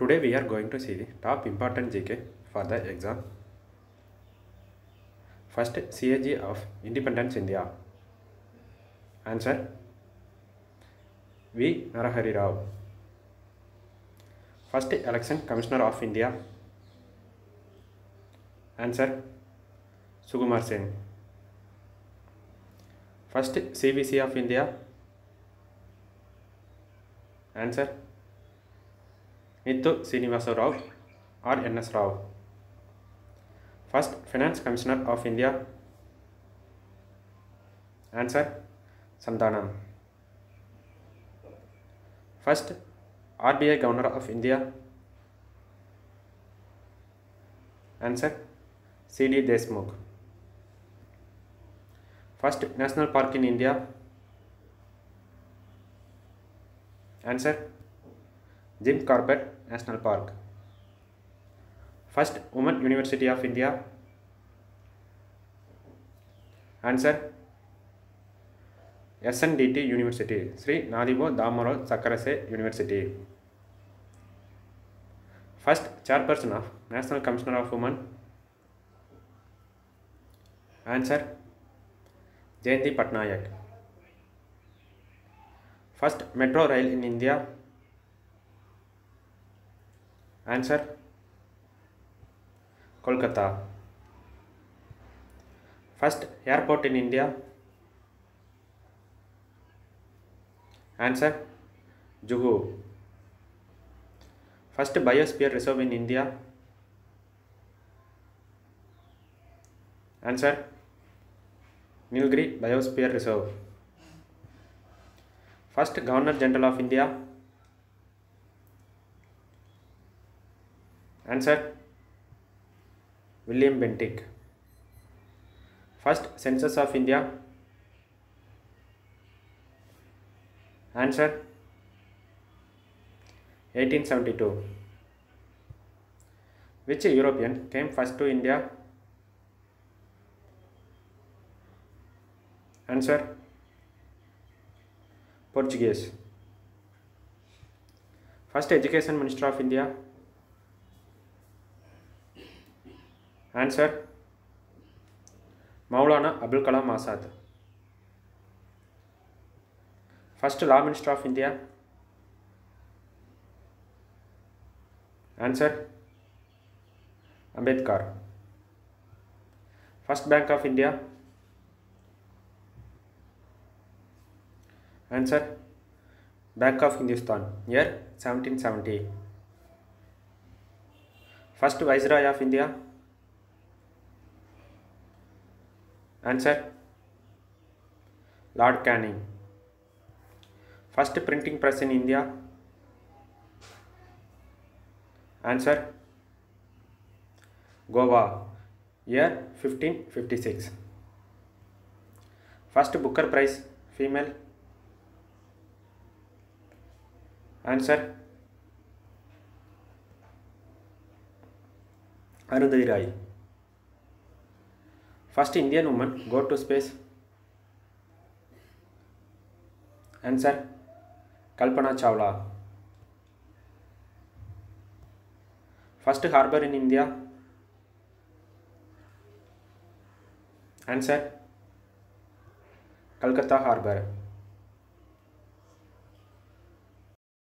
Today we are going to see the top important GK for the exam. First CAG of Independence India. Answer V. Narahari Rao. First election commissioner of India. Answer Sugumar Singh. First CVC of India. Answer Nithu Srinivasa Rao or NS Rao. First Finance Commissioner of India. Answer Sandanam. First RBI Governor of India. Answer CD Deshmukh. First national park in India. Answer Jim Corbett national park first women university of India answer S N D T university Shri Nathibai Damodar Thackersey university first chairperson of national commissioner of women answer Jayanti Patnaik first metro rail in India answer Kolkata first airport in India answer Juhu first biosphere reserve in India answer Nilgiri biosphere reserve first governor general of India Answer William Bentinck. First census of India. Answer 1872. Which European came first to India? Answer Portuguese. First Education Minister of India Answer: Maulana Abul Kalam Azad. First Law Minister of India. Answer: Ambedkar. First Bank of India. Answer: Bank of Hindustan, year 1778. First Viceroy of India. Answer Lord Canning first printing press in India answer Goa year 1556 first Booker prize female answer Arundhati Roy First Indian woman go to space. Answer Kalpana Chawla. First harbor in India. Answer kolkata Harbor.